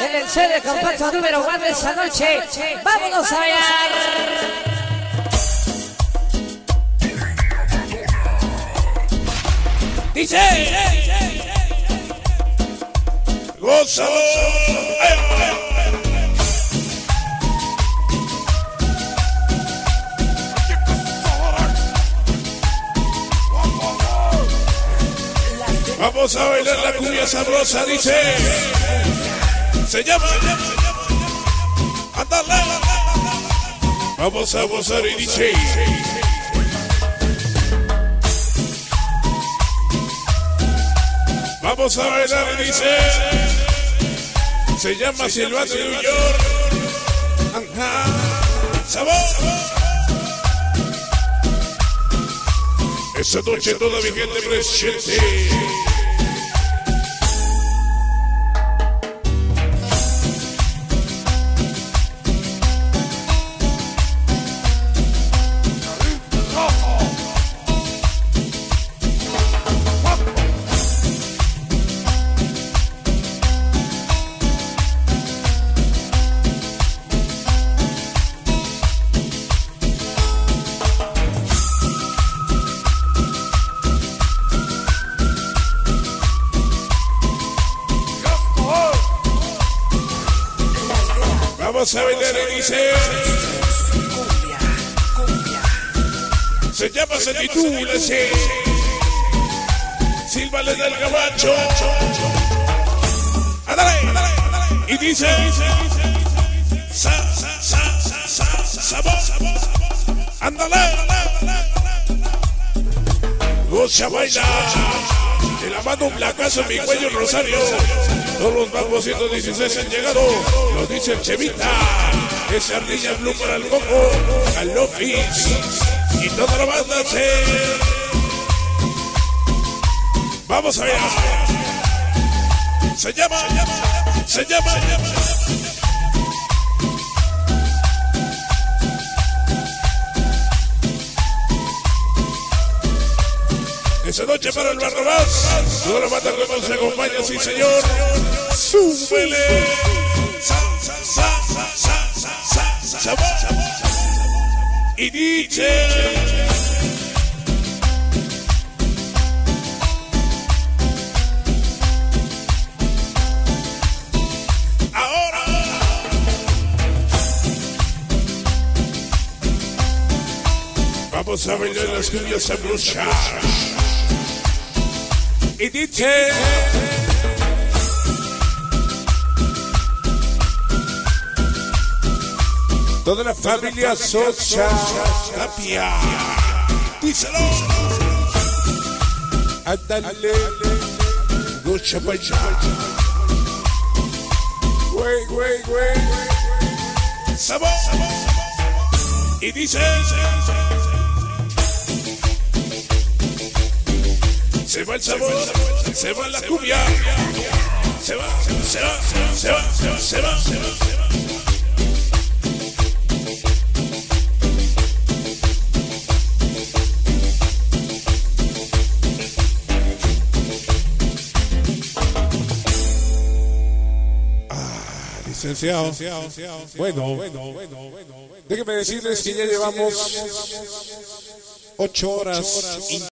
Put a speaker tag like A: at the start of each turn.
A: en el CD compacto número 1 de esta noche. ¡Vámonos a bailar!
B: Dice, gózalo. Vamos a bailar la cumbia sabrosa, dice. Se llama. Andale. Vamos a gozar y dice. Vamos a bailar y dice. Se llama Silvano New York. Ajá. Sabor. Esa noche toda mi gente presente. A bailar dice. Se llama, se titula, sí. Silvale del Gabacho. Ándale. Y dice. Sa, sa, sa, sa, sa, sabor. Ándale. Goza baila. La mano un placazo en mi cuello rosario. Todos los bambos 116 han llegado. Lo dice el Chevita. Esa ardilla blue para el coco. Al Lofis. Y toda la banda se. Vamos a ver. Se llama. Se llama. Se llama. Esa noche para el Barrabás. Toda la banda que nos acompaña, sí señor. Súbele. Y dice. Vamos a bailar las cumbias sabrosas. Y dice. Toda la familia Socha Tapia. Díselo. Ándale. Gocha Paya. Güey, güey, güey. Sabor. Y dice. Se va el sabor, se va la cumbia. Se va, se va, se va, se va, se va, se va. Ah, Licenciado. Bueno, déjeme decirles que ya llevamos ocho horas